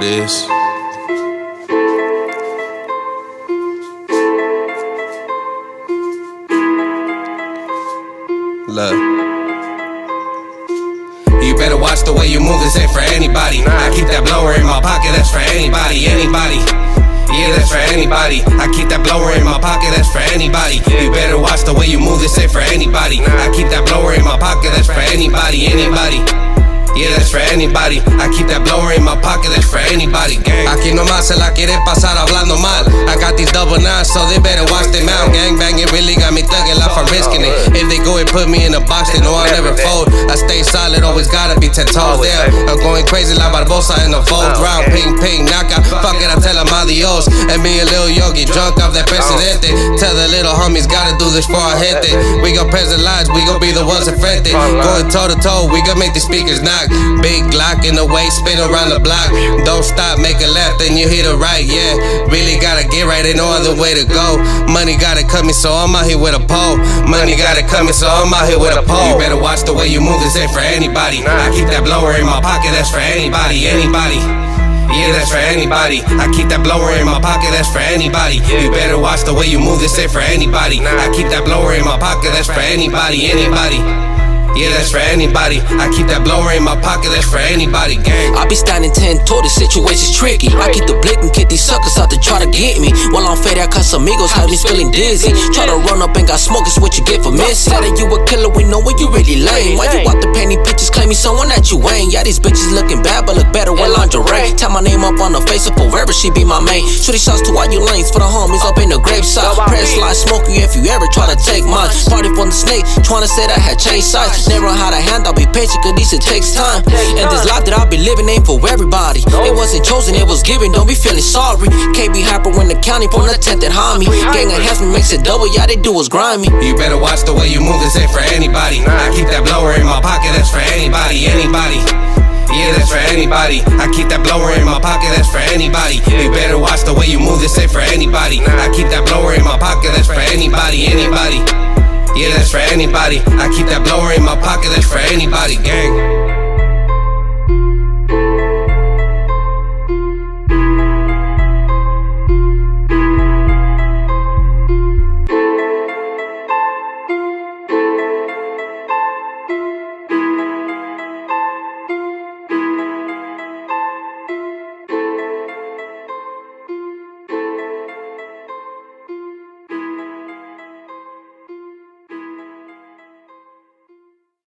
Yes. Look. You better watch the way you move, this ain't for anybody. I keep that blower in my pocket, that's for anybody, anybody. Yeah, that's for anybody. I keep that blower in my pocket, that's for anybody. You better watch the way you move, this ain't for anybody. I keep that blower in my pocket, that's for anybody, anybody. For anybody. I keep that blower in my pocket, that's for anybody, gang. Aquí nomás se la quiere pasar hablando mal. I got these double nines, so they better watch their mouth. Gang banging really got me thugging like I'm risking it. If they go and put me in a box, they know I'll never fold. I stay solid, always gotta be ten toes down. I'm going crazy like Barbosa in the fold round. Ping, ping, knockout. Fuck it, I tell them adios. And me a little yogi, drunk off that presidente. Tell the little homies, gotta do this for hit it. We gon' present lives, we gon' be the ones affected. Going toe to toe, we gon' make the speakers knock. Big Glock in the way, spin around the block. Don't stop, make a left, then you hit it right, yeah. Really gotta get right, ain't no other way to go. Money gotta cut me, so I'm out here with a pole. Money gotta cut me, so I'm out here with a pole. You better watch the way you move, this ain't for anybody. I keep that blower in my pocket, that's for anybody, anybody. Yeah, that's for anybody. I keep that blower in my pocket, that's for anybody. You better watch the way you move, this ain't for anybody. I keep that blower in my pocket, that's for anybody, anybody. Yeah, that's for anybody. I keep that blower in my pocket, that's for anybody, gang. I be standing ten toe, the situation's tricky. I keep the blick and get these suckers out to try to get me. While I'm fed out, cause amigos have me feeling dizzy. Try to run up and got smoke, it's what you get for missing. Said that you a killer, we know when you really lame. Why you out the penny pictures claiming someone that you ain't? Yeah, these bitches looking bad, but look better with lingerie. Tell my name up on the face of forever, she be my main. Shooting shots to all you lanes for the homies up in the grave graveside. Press slide, smoke you if you ever try to take mine. Party from the snake, trying to say that I had changed sides. Never had a hand, I'll be patient, cause this it takes time. And this life that I be living ain't for everybody. It wasn't chosen, it was given, don't be feeling sorry. KB Hyper when the county from the tent that harm me. Gang enhancement makes it double, yeah, they do is grimy. You better watch the way you move, this ain't for anybody. I keep that blower in my pocket, that's for anybody, anybody. Yeah, that's for anybody. I keep that blower in my pocket, that's for anybody. You better watch the way you move, this ain't for anybody. I keep that blower in my pocket, that's for anybody, anybody. Yeah, that's for anybody. I keep that blower in my pocket, that's for anybody, gang.